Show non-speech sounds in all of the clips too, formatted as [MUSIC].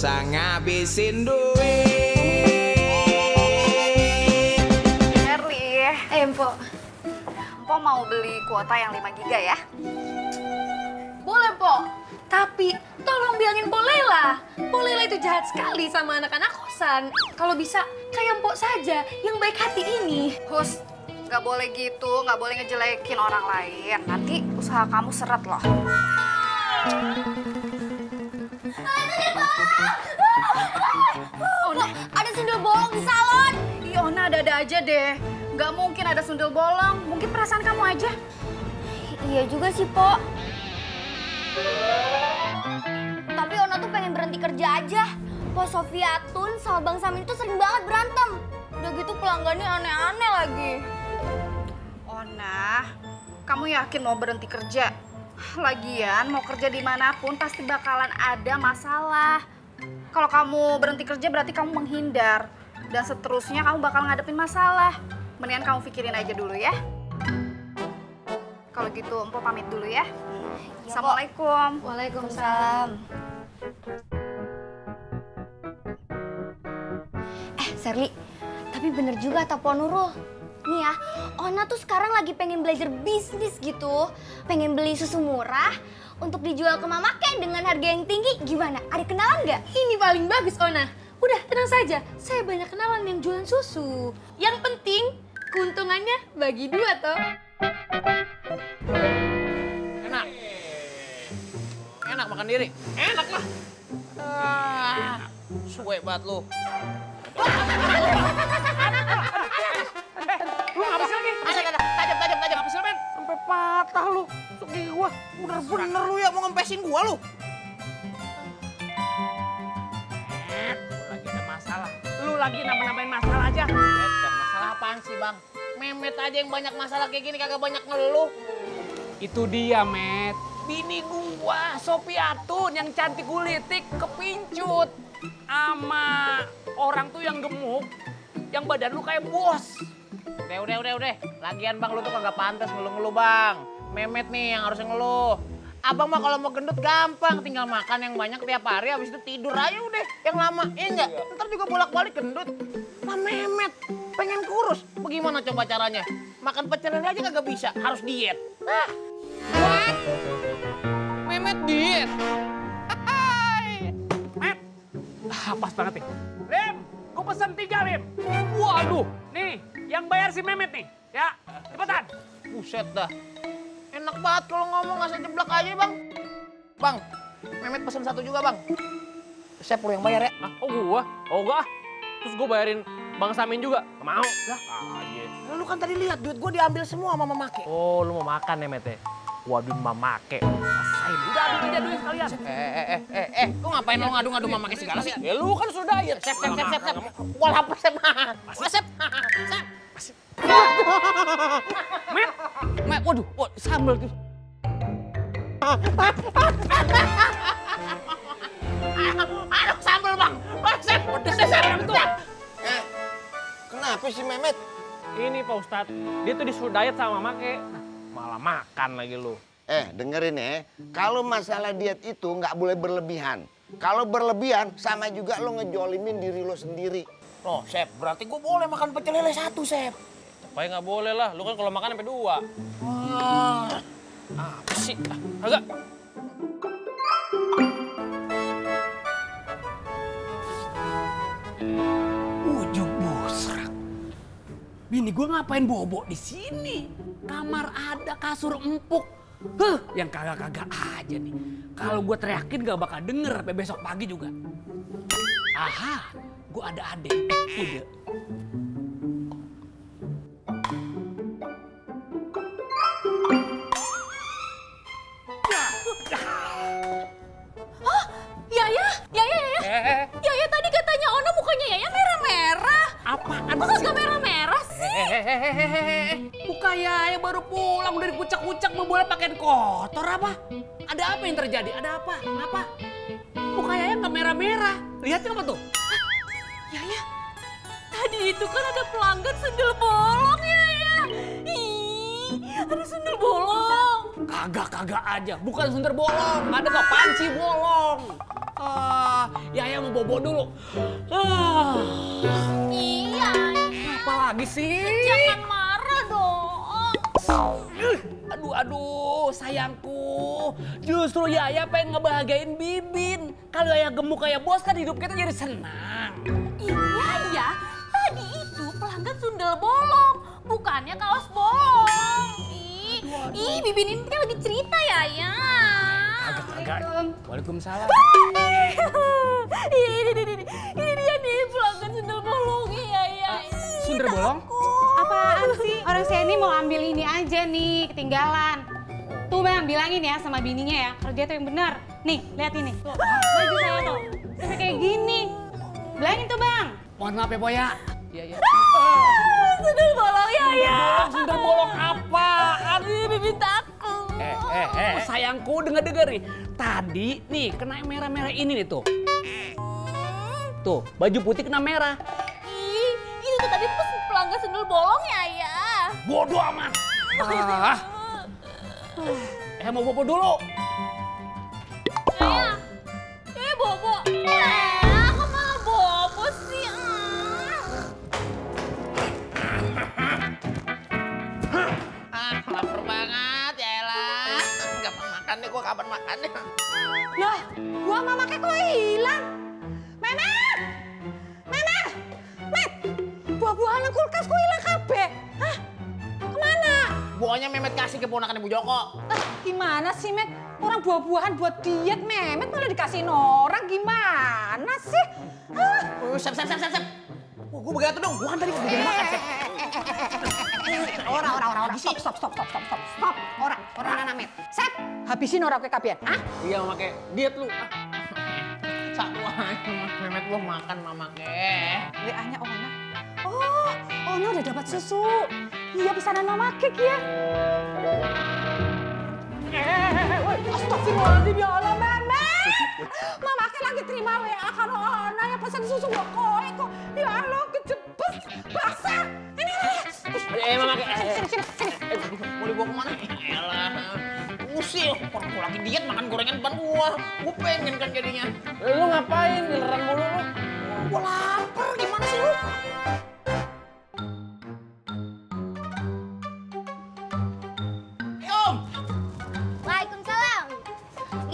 usah ngabisin duit. Erli, eh Mpo. Mpo mau beli kuota yang 5 giga ya? Boleh, Po. Tapi tolong bilangin Po Lela. Po Lela itu jahat sekali sama anak-anak kosan. Kalau bisa, kayak Mpok saja yang baik hati ini. Hus, nggak boleh gitu, nggak boleh ngejelekin orang lain. Nanti usaha kamu seret loh. Ona, ada sundel bolong di salon. Ih, Ona ada-ada aja deh. Nggak mungkin ada sundel bolong. Mungkin perasaan kamu aja. Iya juga sih, Po. Tapi Ona tuh pengen berhenti kerja aja. Po Sofiatun sama Bang Samin tuh sering banget berantem. Udah gitu pelanggannya aneh-aneh lagi. Ona, kamu yakin mau berhenti kerja? Lagian mau kerja di mana pun pasti bakalan ada masalah. Kalau kamu berhenti kerja berarti kamu menghindar. Dan seterusnya kamu bakal ngadepin masalah. Mendingan kamu pikirin aja dulu ya. Kalau gitu, Empo pamit dulu ya. Assalamualaikum. Waalaikumsalam. Eh, Serli, tapi bener juga Po Nurul. Nih ya, Ona tuh sekarang lagi pengen belajar bisnis gitu. Pengen beli susu murah untuk dijual ke Mama Ken dengan harga yang tinggi. Gimana? Ada kenalan nggak? Ini paling bagus, Ona. Udah, tenang saja. Saya banyak kenalan yang jualan susu. Yang penting, keuntungannya bagi dua, toh. Enak. Enak makan diri. Enak lah. Ah, suwe banget lu. [LAUGHS] patah lu. Tusuk gigi gua. Bener-bener lu ya mau ngempesin gua lu. Eh, lu lagi ada masalah. Lu lagi nambah-nambahin masalah aja. Eh, masalah apaan sih, Bang? Memet aja yang banyak masalah kayak gini kagak banyak ngeluh. Itu dia, Met. Bini gua, Sopiatun yang cantik gulitik, kepincut. Ama orang tuh yang gemuk, yang badan lu kayak bos. Udah, udah, udah, udah. Lagian Bang lu tuh kagak pantas ngeluh-ngeluh, Bang. Memet nih yang harusnya ngeluh. Abang mah kalau mau gendut gampang, tinggal makan yang banyak tiap hari, habis itu tidur aja udah yang lama. Iya enggak? Ntar juga bolak-balik gendut. Lah Memet, pengen kurus. Bagaimana coba caranya? Makan pecel aja kagak bisa, harus diet. Ah. What? Memet diet? Met, ah, pas banget nih. Lim, gua pesen tiga, Lim. Waduh, nih, yang bayar si Memet nih. Ya, cepetan. Buset dah. Enak banget kalau ngomong asal jeblak aja, Bang. Bang, Memet pesen satu juga, Bang. Saya perlu yang bayar ya. Ah, oh gua? Oh gua ah. Terus gua bayarin Bang Samin juga? Nggak Mau. Lah, aja. Lah, Lu kan tadi lihat duit gua diambil semua sama Mama Make. Oh, lu mau makan ya, Met ya? Waduh, mamake. Rasain. Udah, aduh aja dulu sekalian. Eh, eh, eh, eh, eh, lu ngapain lu ngadu-ngadu Mama Make segala sih? Ya lu kan sudah ya. Sep, sep, sep, sep. Gua sep. Sep. Met, Mek, waduh, waduh, sambel tuh. Aduh, sambel bang. Sep, pedes deh, sep. Eh, kenapa sih Mehmet? ini Pak Ustadz, dia tuh disuruh diet sama mamake. Malah makan lagi lu. Eh, dengerin ya. Kalau masalah diet itu nggak boleh berlebihan. Kalau berlebihan, sama juga lo ngejolimin diri lo sendiri. Loh, Sep, berarti gua boleh makan pecel lele satu, Sep. Supaya nggak boleh lah, lu kan kalau makan sampai dua. Wah, Apa sih? Ah, agak. Ujung busrak. Bini gue ngapain bobo di sini? Kamar ada, kasur empuk. Huh, yang kagak-kagak aja nih. Kalau gue teriakin gak bakal denger sampai besok pagi juga. Aha, gue ada adek. Eh, Eh, Buka ya, yang baru pulang udah dikucak-kucak mau bola pakaian kotor apa? Ada apa yang terjadi? Ada apa? Kenapa? Muka Yaya nggak merah-merah. Lihat apa tuh? Yaya, tadi itu kan ada pelanggan sendal bolong Yaya. Ih, ada sendal bolong. Kagak-kagak aja, bukan sundel bolong. Ada kok panci bolong. Ah, Yaya mau bobo dulu. Ah, Iya, apa lagi sih? Aduh, sayangku. Justru Yaya pengen ngebahagiain Bibin. Kalau Yaya gemuk kayak bos kan hidup kita jadi senang. Iya, iya. Tadi itu pelanggan sundel bolong, bukannya kaos bolong. Ih, ih Bibin ini kan lagi cerita ya, ya. Agak. Waalaikumsalam. Iya, [LAUGHS] ini, ini, ini, ini dia nih pelanggan sundel bolong. Iya, iya. Sundel bolong? Apaan? Orang saya ini mau ambil ini aja nih, ketinggalan. Tuh bang, bilangin ya sama bininya ya, kerja tuh yang benar. Nih, lihat ini. Tuh, baju saya tuh, sampai kayak gini. Bilangin tuh bang. Mohon maaf ya, Boya. Iya, iya. Sundel bolong ya, ya. Sundel bolong apa? Aduh, Bibin takut. Eh, eh, eh. sayangku denger-denger nih. Tadi nih kena yang merah-merah ini nih tuh. Tuh, baju putih kena merah. Ih, itu tuh tadi pas pelanggan sundel bolong ya, ya. Bodoh amat. Ah. Eh, mau bobo dulu. Ya, eh Bobo. Eh, kok malah Bobo sih? Ah. Ah, lapar banget ya elah. Kapan makan nih gua kapan makan nih? Lah, gua sama maknya kok hilang? Buahnya Memet kasih ke ponakan Ibu Joko. Ah, gimana sih, Met? Orang buah-buahan buat diet, Memet malah dikasihin orang. Gimana sih? Hah? Uh, sep, sep, sep, sep, sep. Wah, gua begitu dong. Gua kan tadi jadi makan, sep. Orang, orang, orang, orang. Stop, stop, stop, stop, stop, stop. Stop. Orang, orang anak Met. Sep, habisin orang ke kabian. Ah? Iya, pakai diet lu. Ah. Satu aja, Memet belum makan mama ke. WA-nya Ona. Oh, Ona udah dapat susu. Iya pesanan Mama Kek ya. Astagfirullahaladzim ya Allah, Memet. Mama Kek lagi terima WA kalau Ona yang pesan susu buat koe kok. Ya Allah, kejebes, basah. Ini, ini. Eh, mama. Sini, sini, sini. Mau dibawa ke mana? Elah. Usil, orang gua lagi diet makan gorengan depan gua. Gua pengen kan jadinya. Lu ngapain? Giliran mulu lu. Gua lapar, gimana sih lu?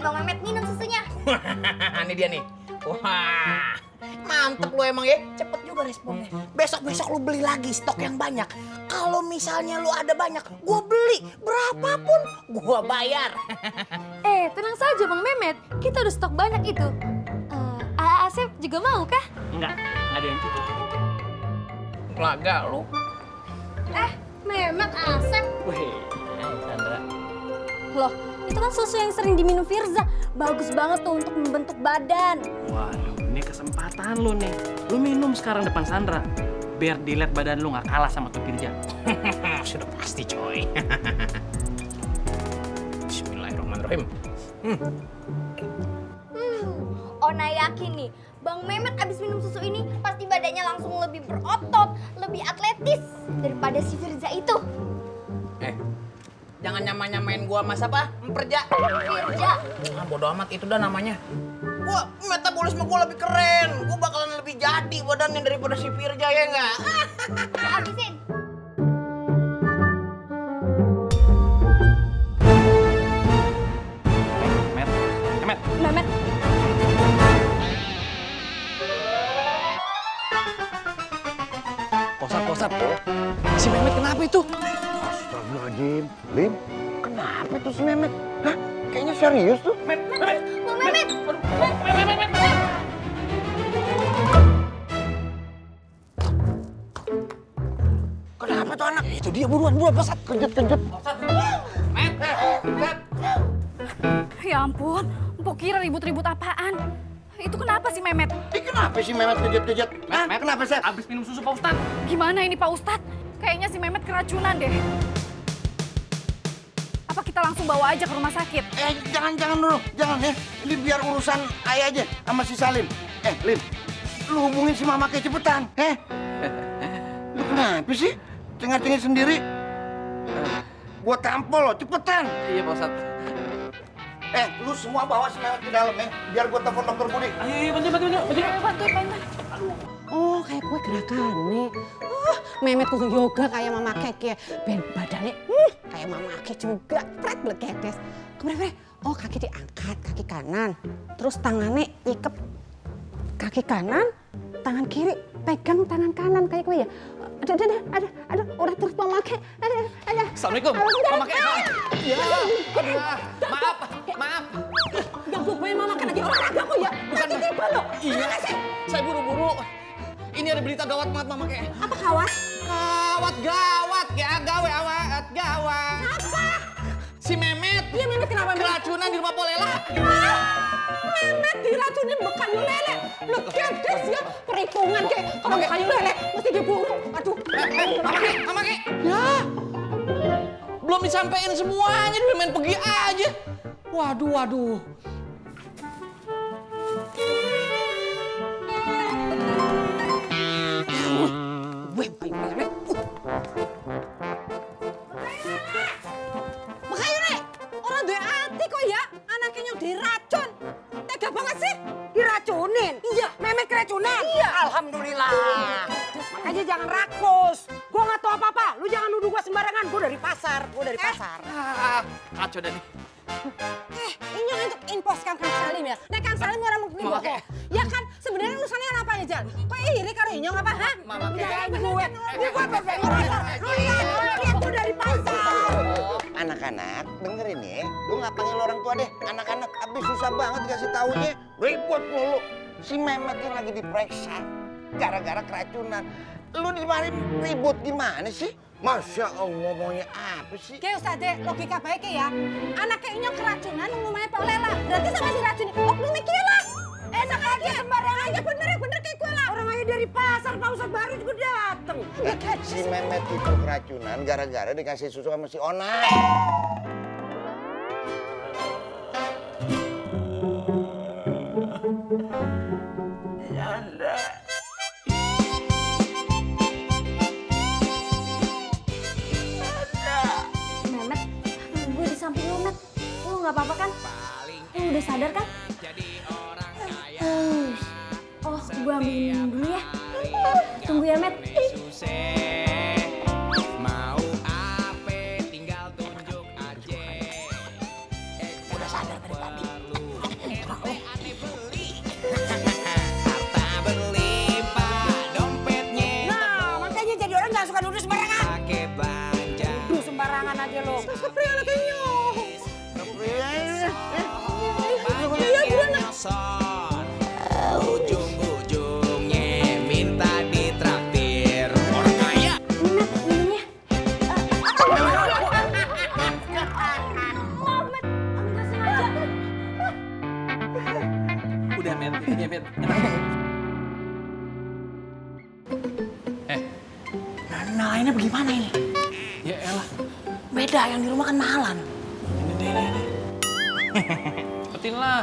Bang Mehmet minum susunya. [LAUGHS] Ini dia nih. Wah, mantep lu emang ya. Cepet juga responnya. Besok-besok lu beli lagi stok yang banyak. Kalau misalnya lu ada banyak, gua beli. Berapapun, gua bayar. [LAUGHS] Eh, tenang saja Bang Mehmet. Kita udah stok banyak itu. Eh, A- Asep juga mau kah? Enggak, enggak ada yang cukup. Laga lu. Eh, Mehmet Asep. Wih, Sandra. Loh, itu kan susu yang sering diminum Firza. Bagus banget tuh untuk membentuk badan. Waduh, ini kesempatan lu nih. Lu minum sekarang depan Sandra. Biar dilihat badan lu nggak kalah sama tuh Pirja. [LAUGHS] Sudah pasti coy. [LAUGHS] Bismillahirrahmanirrahim. Ona yakin nih, Bang Mehmet abis minum susu ini pasti badannya langsung lebih berotot, lebih atletis daripada si Firza itu. Eh, jangan nyama-nyamain gua mas apa? Memperja. Firza, Ah, bodo amat itu dah namanya. Gua metabolisme gua lebih keren. Gua bakalan lebih jadi badannya daripada si Firja ya enggak? habisin. Posat, posat. Si Mehmet kenapa itu? Astagfirullahaladzim. Lim, kenapa tuh si Mehmet? Hah? Kayaknya serius tuh. Bang Mehmet. Kenapa tuh anak? Itu dia buruan, buruan posat. Kejut-kejut. Ya ampun, Mpok kira ribut-ribut apaan? Itu kenapa sih Memet? Ih, kenapa si Mehmet kejut-kejut? Hah? Kenapa, Seth? Abis minum susu Pak Ustadz. Gimana ini Pak Ustadz? Kayaknya si Memet keracunan deh. Kita langsung bawa aja ke rumah sakit? Eh, jangan-jangan dulu. Jangan ya. Ini biar urusan ayah aja sama si Salim. Eh, Lim. Lu hubungin si Mama kayak cepetan. Eh. [LAUGHS] Lu kenapa sih? Cengar-cengir sendiri. Gua tampol loh, cepetan. Iya Pak Ustadz. Eh, lu semua bawa si Mehmet ke dalam ya, biar gua telepon dokter Budi. Ayo, ayo, bantu, bantu, bantu. bantu. Oh, kayak kue gerakannya. Oh, Memet kudu yoga kayak mama keke. Ben badannya hmm, kayak mama keke juga. Pret blegedes. Ke mana, Oh, kaki diangkat, kaki kanan. Terus tangannya ikep kaki kanan, tangan kiri pegang tangan kanan kayak kue ya. Ada, ada, ada, ada, udah terus mama keke. Ada, ada. Assalamualaikum, Mama Kek. Ya, aduh, maaf, maaf. Ganggu gue mama keke lagi olahraga kok ya. Bukan, Nanti tiba lo. Iya, saya buru-buru. Ini ada berita gawat banget, Mama Kek. Apa kawan? Gawat, gawat, ya gawe awat, gawat. Apa? Si Memet. Iya, Memet kenapa? Keracunan di rumah Polela. Memet diracunin bekayu lele. Lu kedes ya, perhitungan kayak kalau bekayu lele mesti diburu. Aduh. Mama Kek, Mama Kek. Ya. Belum disampaikan semuanya, dia main pergi aja. Waduh, waduh. Bekayu lele. Kacau dah nih. Eh, ini untuk infos Kang Kang Salim ya. Nah, Kang Salim orang mungkin bohong. Ya kan, sebenarnya urusannya apa ya, Jal? Kok iri karo Inyong apa, ha? Mama Kek. gue. Ini gua bebek pasar. Lu lihat, lu lihat gua dari pasar. Anak-anak, dengerin ya. Lu nggak panggil orang tua deh. Anak-anak, abis susah banget dikasih taunya. Ribut mulu. Si Mehmet lagi diperiksa. Gara-gara keracunan. Lu di mana ribut gimana sih? Masya Allah, maunya apa sih? Kayak Ustadz, logika baiknya ya. Anaknya Inyong keracunan, ngomongnya Pak Lela. Berarti sama si racun ini. Oknum mikirnya lah. Enak aja, sembarangan aja. Bener ya, bener kayak gue lah. Orang aja dari pasar, Pak Ustadz baru juga dateng. Ya kan? Si Mehmet itu keracunan gara-gara dikasih susu sama si Ona. Memet, nggak apa-apa kan? Lu udah sadar kan? Hmm. Oh, gue minum dulu ya. Tunggu ya, Met. Lainnya bagaimana ini? Ya elah, beda yang di rumah kan mahalan. Ini ini deh. [LAUGHS] Cepetin lah.